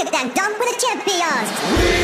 Bring it then, Dom, with the champions.